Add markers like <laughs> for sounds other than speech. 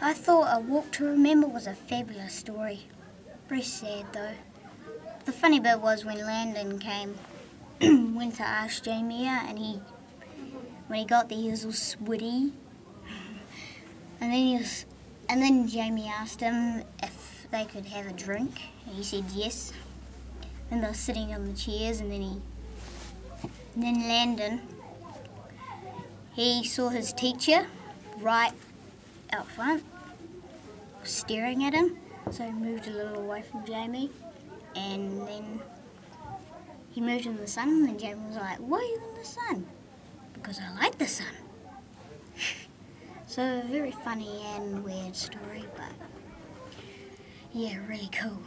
I thought A Walk to Remember was a fabulous story. Very sad though. The funny bit was when Landon came, <clears throat> went to ask Jamie out, and he, when he got there, he was all sweaty. And then he was, and then Jamie asked him if they could have a drink, and he said yes. And they were sitting on the chairs, and then he, and then Landon, he saw his teacher right out front, staring at him. So he moved a little away from Jamie, and then he moved in the sun. And then Jamie was like, "Why are you in the sun?" Because I like the sun. <laughs> so a very funny and weird story, but yeah, really cool.